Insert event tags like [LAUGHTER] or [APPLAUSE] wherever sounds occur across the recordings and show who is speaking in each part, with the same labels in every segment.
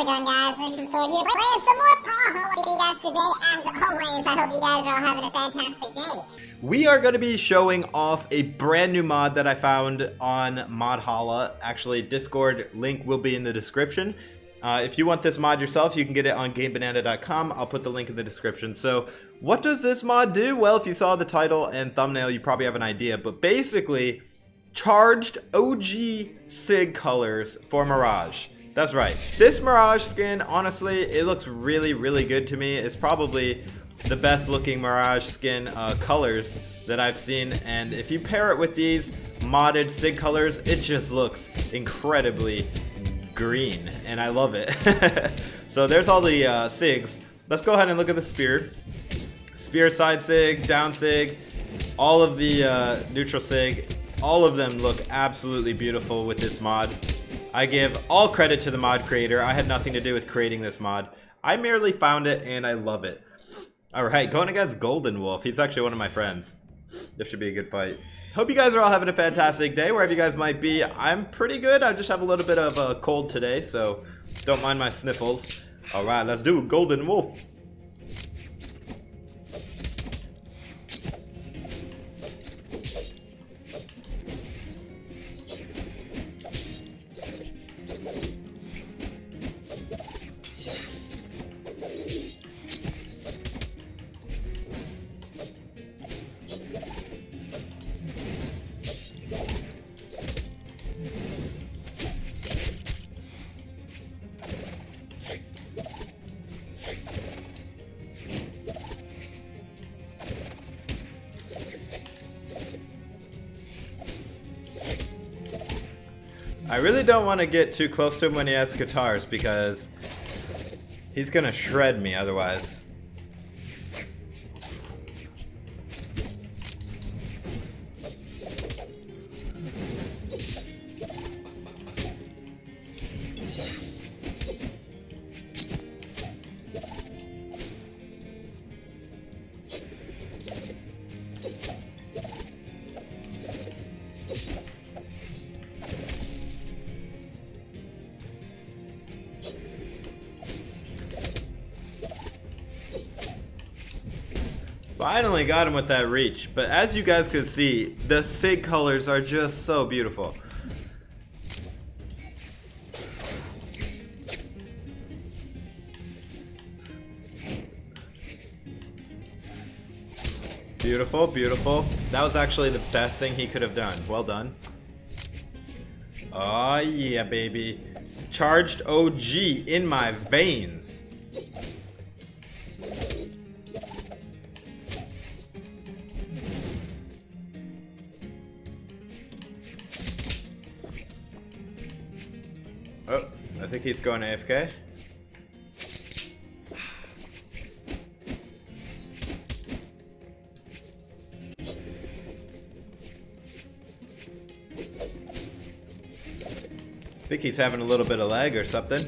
Speaker 1: it going, guys? Sword here, playing some more Brawlhalla with you guys today. As always, I hope you guys are all having a fantastic day.
Speaker 2: We are going to be showing off a brand new mod that I found on ModHalla. Actually, Discord link will be in the description. Uh, if you want this mod yourself, you can get it on GameBanana.com. I'll put the link in the description. So, what does this mod do? Well, if you saw the title and thumbnail, you probably have an idea. But basically, charged OG SIG colors for Mirage. That's right. This Mirage skin, honestly, it looks really, really good to me. It's probably the best looking Mirage skin uh, colors that I've seen. And if you pair it with these modded SIG colors, it just looks incredibly green. And I love it. [LAUGHS] so there's all the uh, SIGs. Let's go ahead and look at the spear. Spear side SIG, down SIG, all of the uh, neutral SIG. All of them look absolutely beautiful with this mod. I give all credit to the mod creator. I had nothing to do with creating this mod. I merely found it and I love it. Alright, going against Golden Wolf. He's actually one of my friends. This should be a good fight. Hope you guys are all having a fantastic day, wherever you guys might be. I'm pretty good. I just have a little bit of a cold today, so don't mind my sniffles. Alright, let's do Golden Wolf. I really don't want to get too close to him when he has guitars because he's gonna shred me otherwise. Finally got him with that reach, but as you guys can see, the SIG colors are just so beautiful. Beautiful, beautiful. That was actually the best thing he could have done. Well done. Oh yeah, baby. Charged OG in my veins. Think he's going AFK. I think he's having a little bit of lag or something.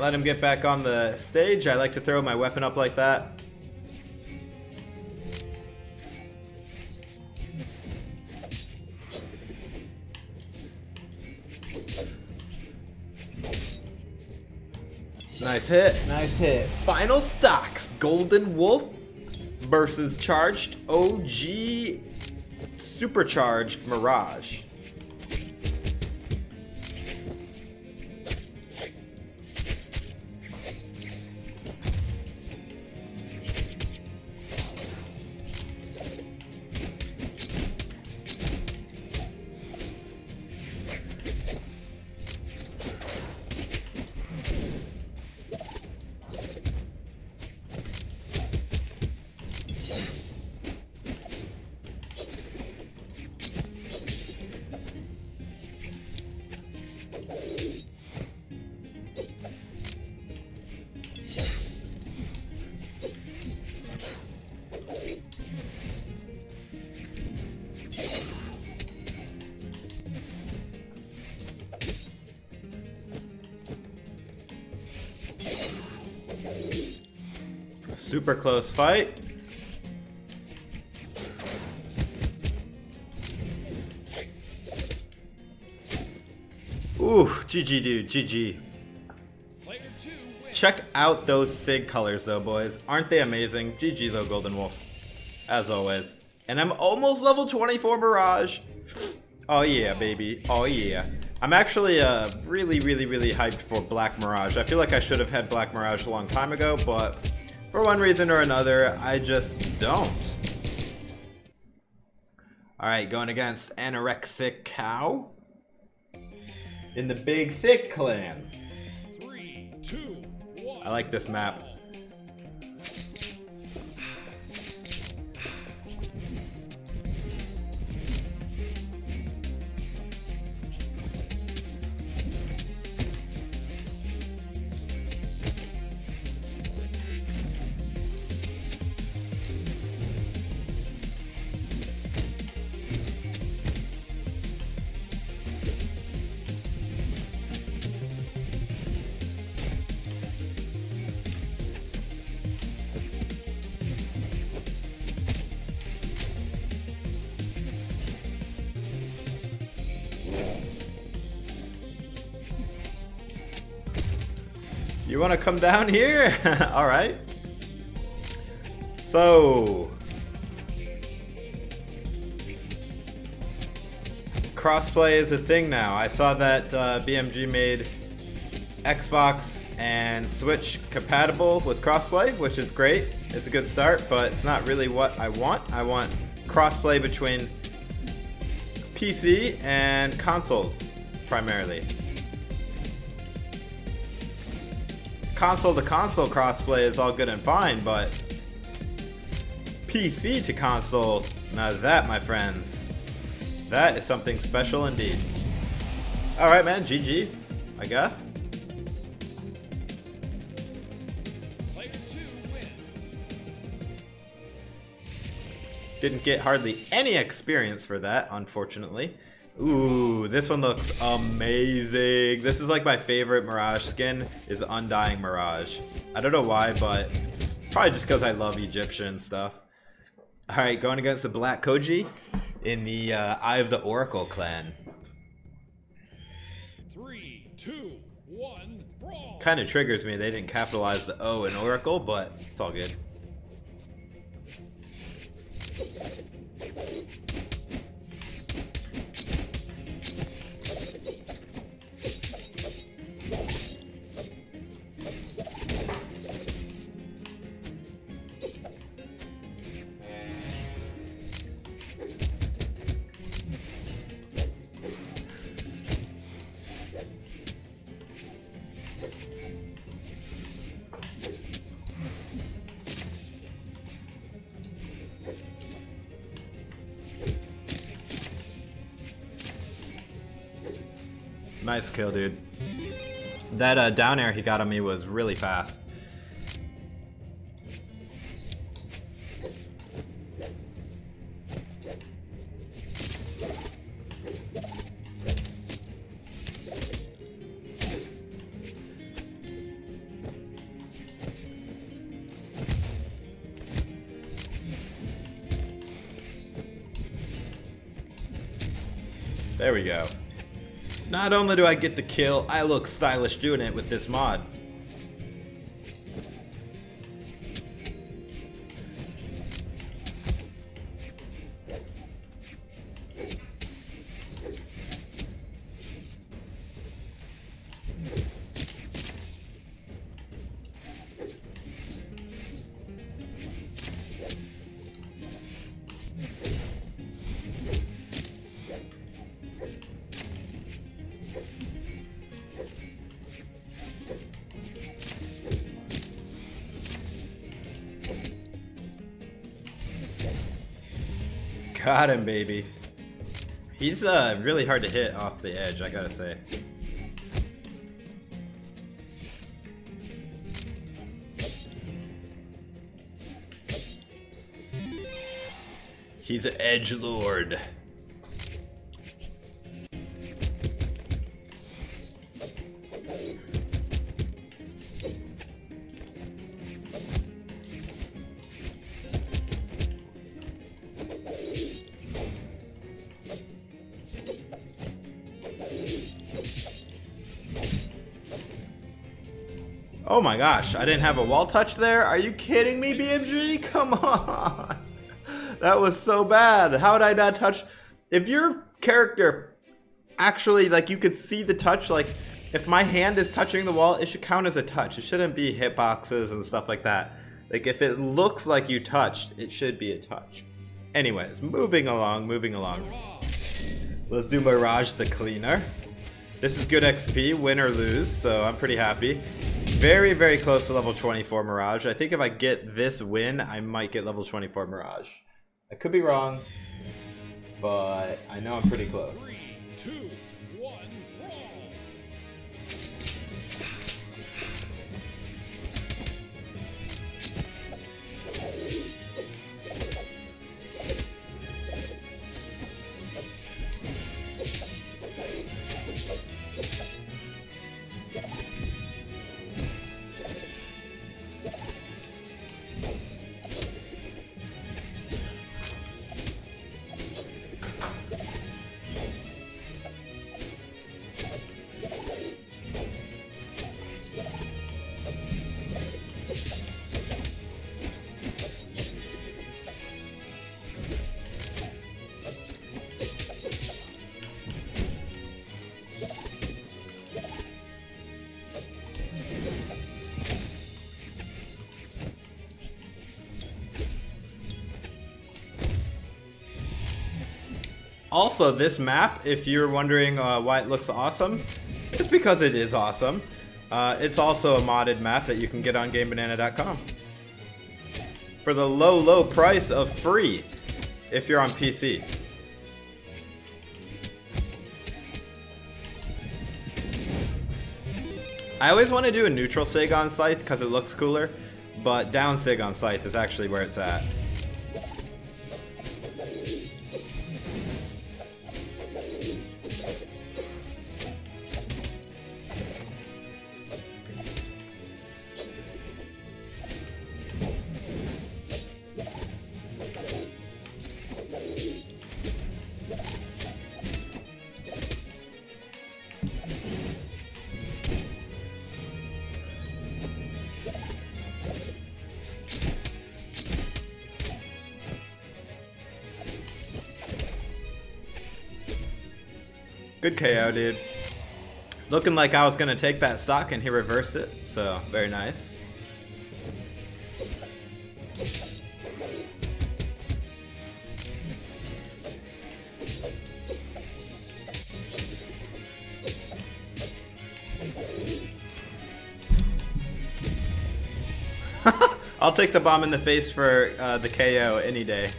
Speaker 2: Can't let him get back on the stage. I like to throw my weapon up like that. Nice hit, nice hit. Final stocks, Golden Wolf versus Charged OG Supercharged Mirage. Super close fight. Ooh, GG dude, GG. Check out those SIG colors though, boys. Aren't they amazing? GG though, Golden Wolf. As always. And I'm almost level 24 Mirage. Oh yeah, baby. Oh yeah. I'm actually uh, really, really, really hyped for Black Mirage. I feel like I should have had Black Mirage a long time ago, but for one reason or another, I just don't. Alright, going against Anorexic Cow in the Big Thick Clan. Three, two, one. I like this map. You want to come down here? [LAUGHS] Alright. So... Crossplay is a thing now. I saw that uh, BMG made Xbox and Switch compatible with crossplay, which is great. It's a good start, but it's not really what I want. I want crossplay between PC and consoles, primarily. Console to console crossplay is all good and fine, but PC to console, now that, my friends, that is something special indeed. Alright, man, GG, I guess. Didn't get hardly any experience for that, unfortunately. Ooh, this one looks amazing. This is like my favorite Mirage skin is Undying Mirage. I don't know why, but probably just because I love Egyptian stuff. Alright, going against the Black Koji in the uh, Eye of the Oracle clan. Three, two, one, brawl. Kind of triggers me they didn't capitalize the O in Oracle, but it's all good. Nice kill, dude. That uh, down air he got on me was really fast. There we go. Not only do I get the kill, I look stylish doing it with this mod. Got him, baby. He's uh, really hard to hit off the edge, I gotta say. He's an edge lord. Oh my gosh, I didn't have a wall touch there? Are you kidding me, BMG? [LAUGHS] Come on. That was so bad. How did I not touch? If your character actually, like, you could see the touch, like, if my hand is touching the wall, it should count as a touch. It shouldn't be hitboxes and stuff like that. Like, if it looks like you touched, it should be a touch. Anyways, moving along, moving along. Let's do Mirage the Cleaner. This is good XP, win or lose, so I'm pretty happy. Very, very close to level 24 Mirage. I think if I get this win, I might get level 24 Mirage. I could be wrong, but I know I'm pretty close.
Speaker 3: Three, two,
Speaker 2: Also, this map, if you're wondering uh, why it looks awesome, it's because it is awesome. Uh, it's also a modded map that you can get on GameBanana.com for the low, low price of free if you're on PC. I always want to do a neutral sig on site because it looks cooler, but down sig on site is actually where it's at. Good KO, dude. Looking like I was going to take that stock and he reversed it, so very nice. [LAUGHS] I'll take the bomb in the face for uh, the KO any day.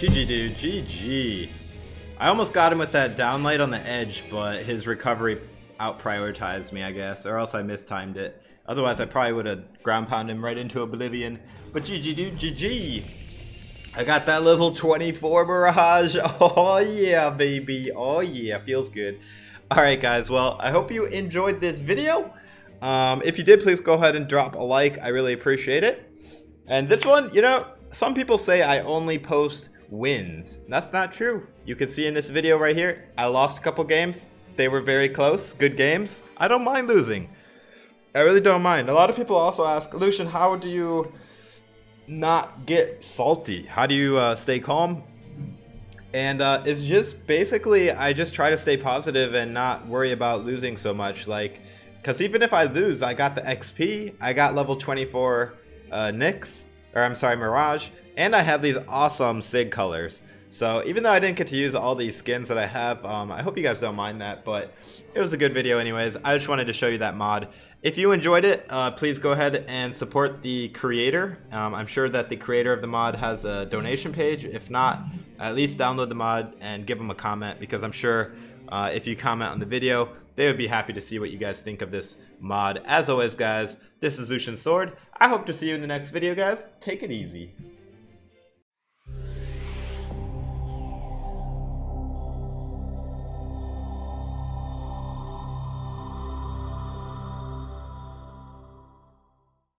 Speaker 2: GG, dude. GG. I almost got him with that downlight on the edge, but his recovery out prioritized me, I guess, or else I mistimed it. Otherwise, I probably would have ground pounded him right into oblivion. But GG, dude. GG. I got that level 24 Mirage. [LAUGHS] Oh, yeah, baby. Oh, yeah. Feels good. Alright, guys. Well, I hope you enjoyed this video. Um, if you did, please go ahead and drop a like. I really appreciate it. And this one, you know, some people say I only post wins. That's not true. You can see in this video right here, I lost a couple games. They were very close, good games. I don't mind losing. I really don't mind. A lot of people also ask, Lucian, how do you not get salty? How do you uh, stay calm? And uh, it's just basically, I just try to stay positive and not worry about losing so much. Like, because even if I lose, I got the XP, I got level 24 uh, Nyx, or I'm sorry, Mirage, and I have these awesome SIG colors. So even though I didn't get to use all these skins that I have, um, I hope you guys don't mind that, but it was a good video anyways. I just wanted to show you that mod. If you enjoyed it, uh, please go ahead and support the creator. Um, I'm sure that the creator of the mod has a donation page. If not, at least download the mod and give them a comment because I'm sure uh, if you comment on the video, they would be happy to see what you guys think of this mod. As always, guys, this is Lucian Sword. I hope to see you in the next video, guys. Take it easy.